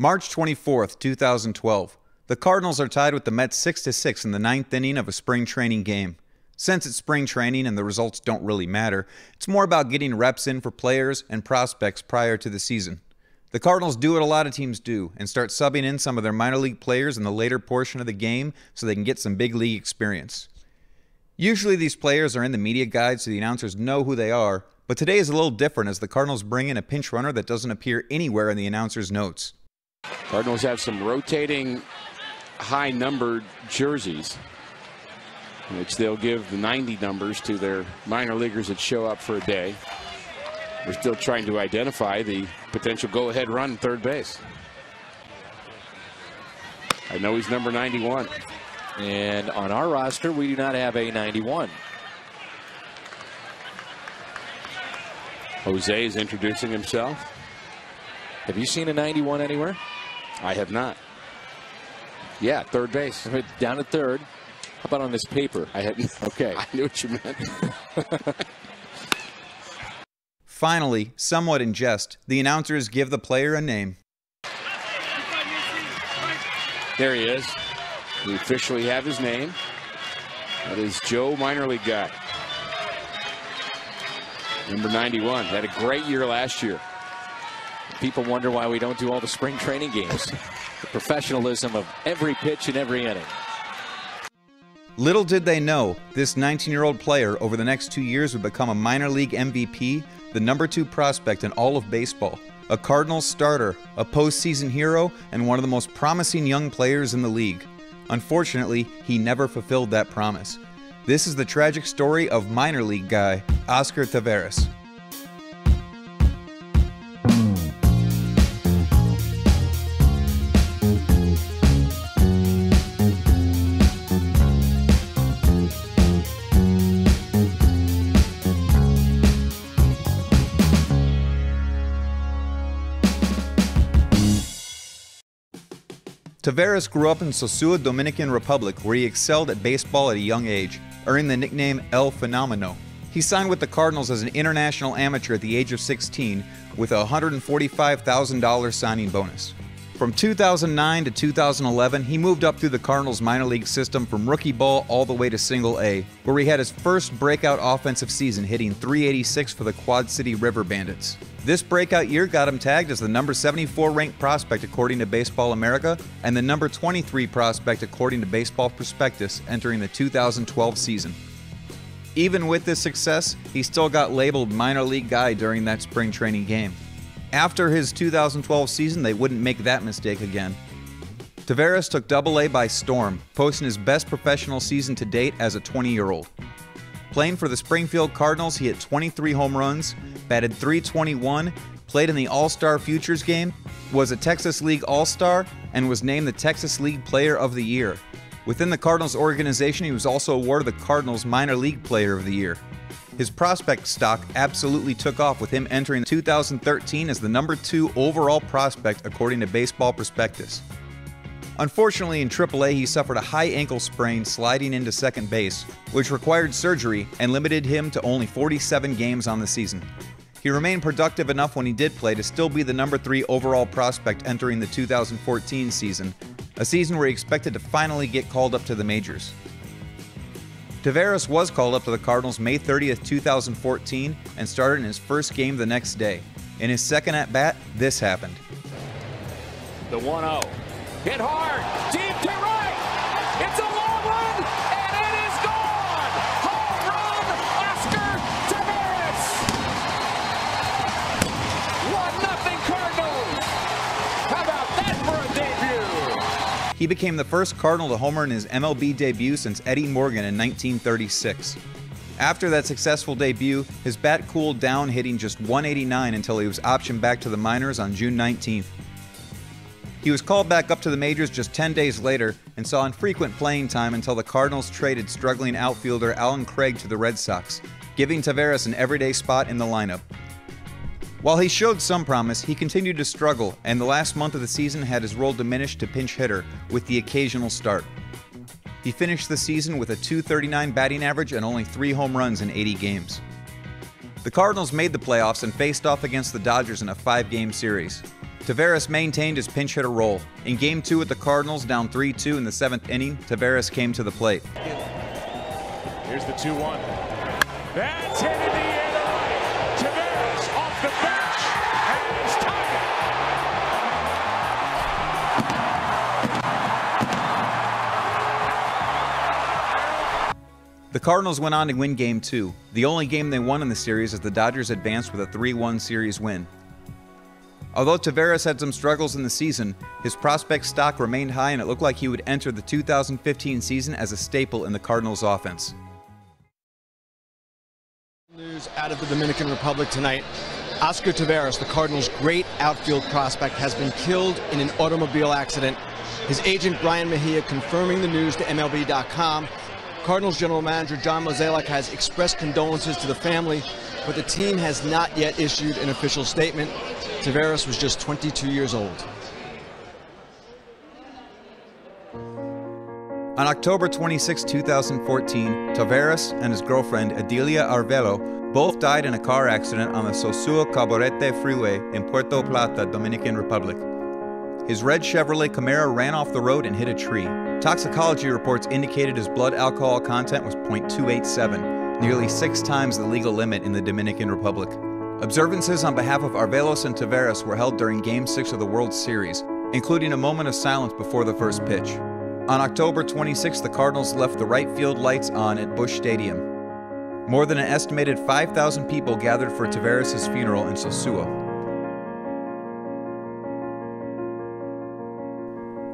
March 24th, 2012. The Cardinals are tied with the Mets 6 6 in the ninth inning of a spring training game. Since it's spring training and the results don't really matter, it's more about getting reps in for players and prospects prior to the season. The Cardinals do what a lot of teams do and start subbing in some of their minor league players in the later portion of the game so they can get some big league experience. Usually, these players are in the media guide so the announcers know who they are, but today is a little different as the Cardinals bring in a pinch runner that doesn't appear anywhere in the announcer's notes. Cardinals have some rotating high numbered jerseys, which they'll give the 90 numbers to their minor leaguers that show up for a day. We're still trying to identify the potential go ahead run third base. I know he's number 91. And on our roster, we do not have a 91. Jose is introducing himself. Have you seen a 91 anywhere? I have not. Yeah, third base. Down at third. How about on this paper? I had Okay. I knew what you meant. Finally, somewhat in jest, the announcers give the player a name. there he is. We officially have his name. That is Joe Minor League guy. Number 91. Had a great year last year. People wonder why we don't do all the spring training games. the professionalism of every pitch and every inning. Little did they know, this 19 year old player over the next two years would become a minor league MVP, the number two prospect in all of baseball, a Cardinals starter, a postseason hero, and one of the most promising young players in the league. Unfortunately, he never fulfilled that promise. This is the tragic story of minor league guy, Oscar Taveras. Taveras grew up in Sosua, Dominican Republic, where he excelled at baseball at a young age, earning the nickname El Fenomeno. He signed with the Cardinals as an international amateur at the age of 16 with a $145,000 signing bonus. From 2009 to 2011, he moved up through the Cardinals minor league system from rookie ball all the way to single A, where he had his first breakout offensive season hitting 386 for the Quad City River Bandits. This breakout year got him tagged as the number 74 ranked prospect according to Baseball America and the number 23 prospect according to Baseball Prospectus entering the 2012 season. Even with this success, he still got labeled minor league guy during that spring training game. After his 2012 season, they wouldn't make that mistake again. Taveras took Double A by storm, posting his best professional season to date as a 20 year old. Playing for the Springfield Cardinals, he hit 23 home runs, batted 321, played in the All Star Futures game, was a Texas League All Star, and was named the Texas League Player of the Year. Within the Cardinals organization, he was also awarded the Cardinals Minor League Player of the Year. His prospect stock absolutely took off with him entering 2013 as the number two overall prospect according to Baseball Prospectus. Unfortunately, in AAA, he suffered a high ankle sprain sliding into second base, which required surgery and limited him to only 47 games on the season. He remained productive enough when he did play to still be the number three overall prospect entering the 2014 season, a season where he expected to finally get called up to the majors. Taveras was called up to the Cardinals May 30th, 2014, and started in his first game the next day. In his second at bat, this happened. The 1 0. Hit hard. Deep to He became the first Cardinal to homer in his MLB debut since Eddie Morgan in 1936. After that successful debut, his bat cooled down, hitting just 189 until he was optioned back to the minors on June 19th. He was called back up to the majors just 10 days later and saw infrequent playing time until the Cardinals traded struggling outfielder Allen Craig to the Red Sox, giving Taveras an everyday spot in the lineup. While he showed some promise, he continued to struggle, and the last month of the season had his role diminished to pinch hitter, with the occasional start. He finished the season with a 239 batting average and only three home runs in 80 games. The Cardinals made the playoffs and faced off against the Dodgers in a five game series. Taveras maintained his pinch hitter role. In game two with the Cardinals, down 3 2 in the seventh inning, Taveras came to the plate. Here's the 2 1. That's hit in the the bench has tied it. The Cardinals went on to win game two, the only game they won in the series as the Dodgers advanced with a 3 1 series win. Although Taveras had some struggles in the season, his prospect stock remained high and it looked like he would enter the 2015 season as a staple in the Cardinals offense. News out of the Dominican Republic tonight. Oscar Taveras, the Cardinals' great outfield prospect, has been killed in an automobile accident. His agent Brian Mejia confirming the news to MLB.com. Cardinals general manager John Mozeliak has expressed condolences to the family, but the team has not yet issued an official statement. Taveras was just 22 years old. On October 26, 2014, Taveras and his girlfriend Edilia Arvelo both died in a car accident on the Sosua Cabarete Freeway in Puerto Plata, Dominican Republic. His red Chevrolet Camaro ran off the road and hit a tree. Toxicology reports indicated his blood alcohol content was 0.287, nearly six times the legal limit in the Dominican Republic. Observances on behalf of Arvelos and Taveras were held during Game 6 of the World Series, including a moment of silence before the first pitch. On October 26, the Cardinals left the right field lights on at Busch Stadium. More than an estimated 5,000 people gathered for Taveras' funeral in Sosua.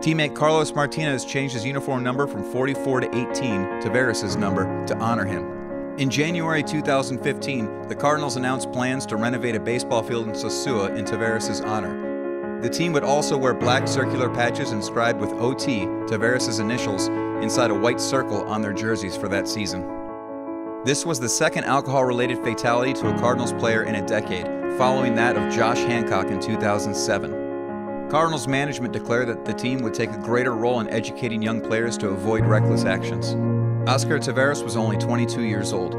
Teammate Carlos Martinez changed his uniform number from 44 to 18, Taveras' number, to honor him. In January 2015, the Cardinals announced plans to renovate a baseball field in Sosua in Taveras' honor. The team would also wear black circular patches inscribed with OT, Taveras' initials, inside a white circle on their jerseys for that season. This was the second alcohol related fatality to a Cardinals player in a decade, following that of Josh Hancock in 2007. Cardinals management declared that the team would take a greater role in educating young players to avoid reckless actions. Oscar Taveras was only 22 years old.